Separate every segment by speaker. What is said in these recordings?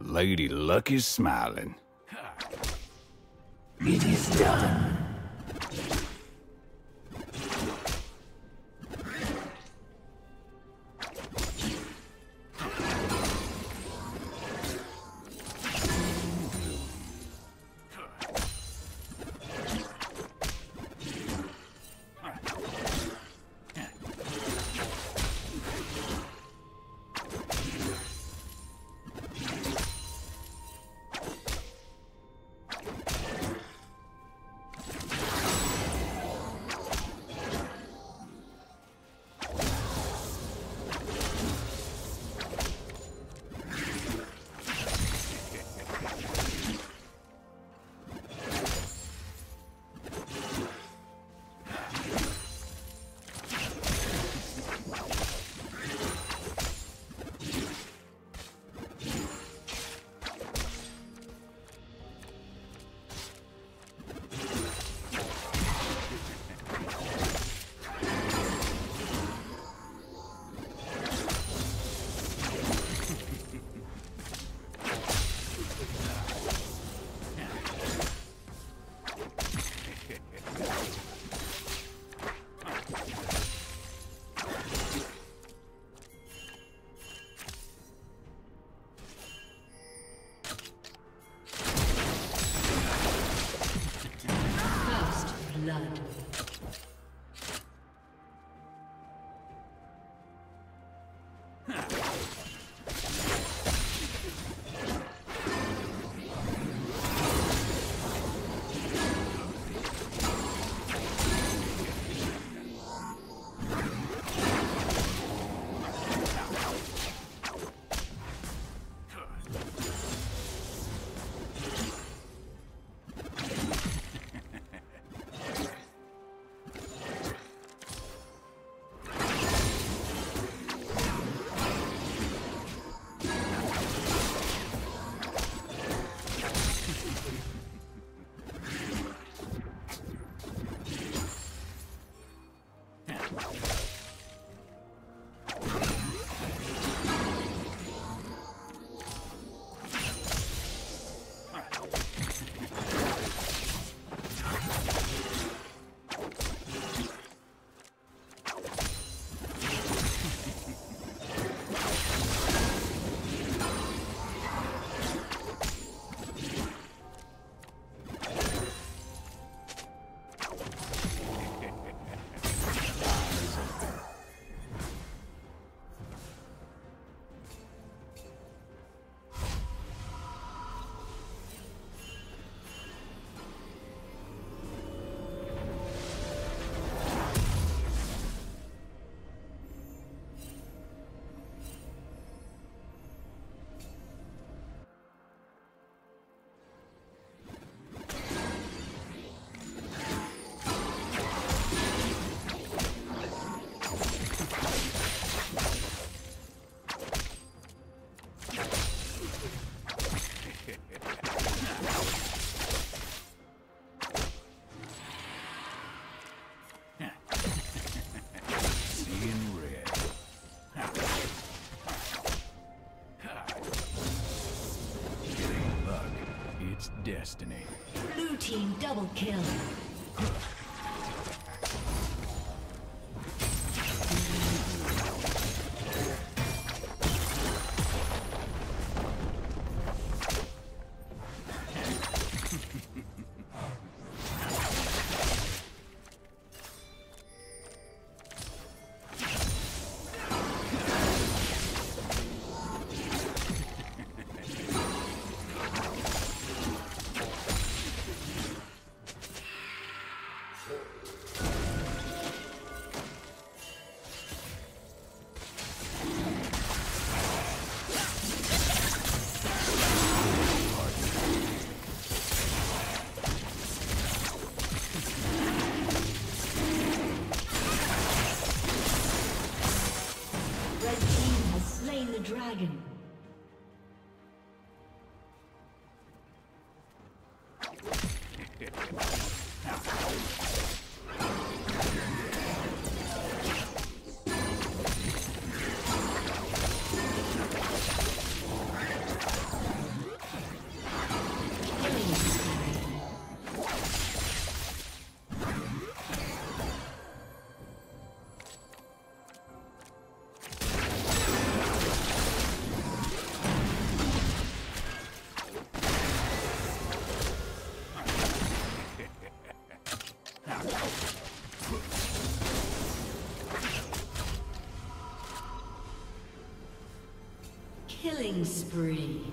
Speaker 1: Lady Luck is smiling.
Speaker 2: It is done.
Speaker 1: Destiny.
Speaker 3: Blue team double kill. Killing spree.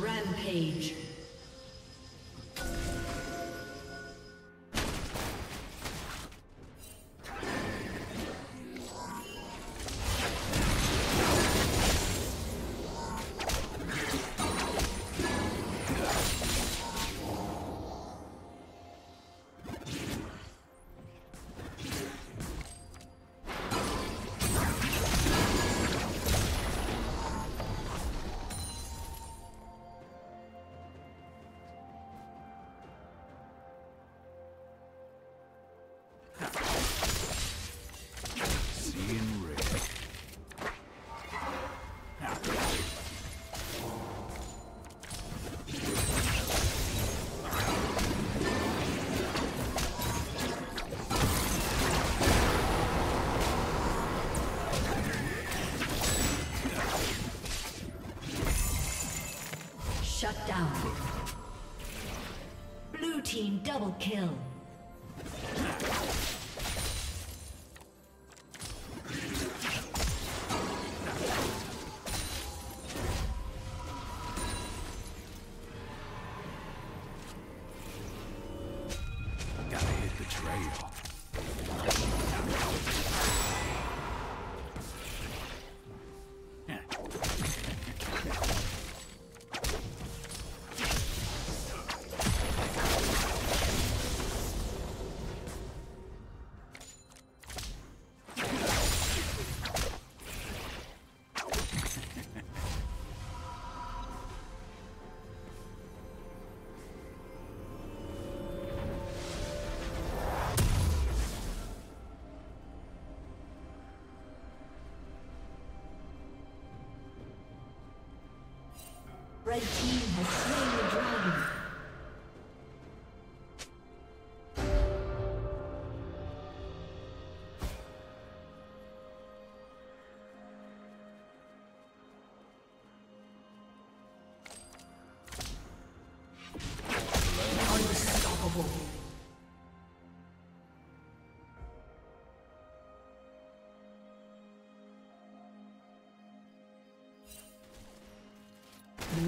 Speaker 3: Rampage. Kill.